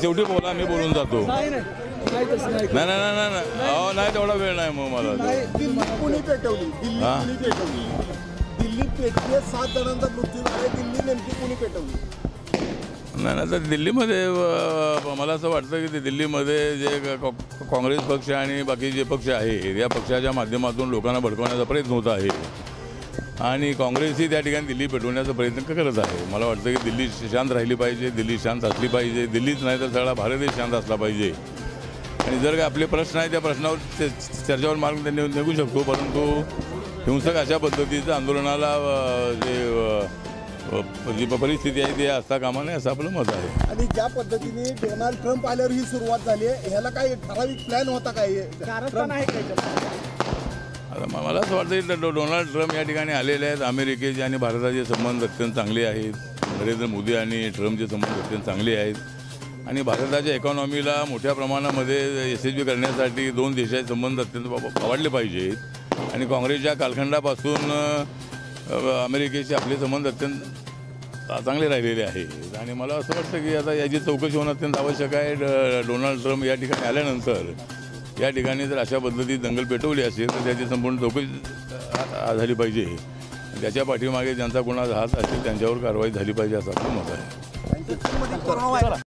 शेवटी बोला मी बोलून जातो. नाही नाही. नाही तसं नाही. अहो तेवढा वेळ नाही मग मला. दिल्ली पेटवली? दिल्ली? कुणी पेटवली? दिल्ली पेटली सात जणांचा मृत्यू झाला दिल्ली नेमकी कुणी पेटवली? नाही नाही तर दिल्लीमध्ये मला असं वाटतं की ते दिल्लीमध्ये जे काँग्रेस पक्ष आणि बाकी जे पक्ष आहेत या पक्षाच्या माध्यमातून लोकांना भडकवण्याचा प्रयत्न होत आहे. आणि काँग्रेसही त्या ठिकाणी दिल्ली पेटवण्याचा प्रयत्न क- करत आहे. मला वाटतं की दिल्ली शांत राहिली पाहिजे दिल्ली शांत असली पाहिजे दिल्लीच नाही तर सगळा भारत देश शांत असला पाहिजे. आणि जर काही आपले प्रश्न आहेत त्या प्रश्नावर ते- चर्चावर मार्ग त्यांनी निघू शकतो परंतु हिंसक अशा पद्धतीचं आंदोलनाला जे जी परिस्थिती आहे ती असता कामा नये असं आपलं मत आहे. आणि ज्या पद्धतीने डोनाल्ड ट्रम्प आल्यावर ही सुरुवात झाली आहे ह्याला काय ठराविक प्लॅन होता काय? कारस्थान आहे काय? आता म- मला असं वाटतं की डो- डोनाल्ड ट्रम्प या ठिकाणी आलेले आहेत. अमेरिकेचे आणि भारताचे संबंध अत्यंत चांगले आहेत. नरेंद्र मोदी आणि ट्रम्पचे संबंध अत्यंत चांगले आहेत. आणि भारताच्या इकॉनॉमीला मोठ्या प्रमाणामध्ये यशस्वी करण्यासाठी दोन देशाचे संबंध अत्यंत वा- वाढले पाहिजेत. आणि काँग्रेसच्या कालखंडापासून अ, अमेरिकेचे आपले संबंध अत्यंत चा- चांगले राहिलेले आहेत. आणि मला असं वाटतं की आता याची चौकशी होणं अत्यंत आवश्यक आहे. ड- डोनाल्ड ट्रम्प या ठिकाणी आल्यानंतर या ठिकाणी जर अशा पद्धतीत दंगल पेटवली असेल तर त्याची संपूर्ण चौकशी झाली पाहिजे. त्याच्या पाठीमागे ज्यांचा कोणाचा हात असेल त्यांच्यावर कारवाई झाली पाहिजे असं आपलं मत आहे?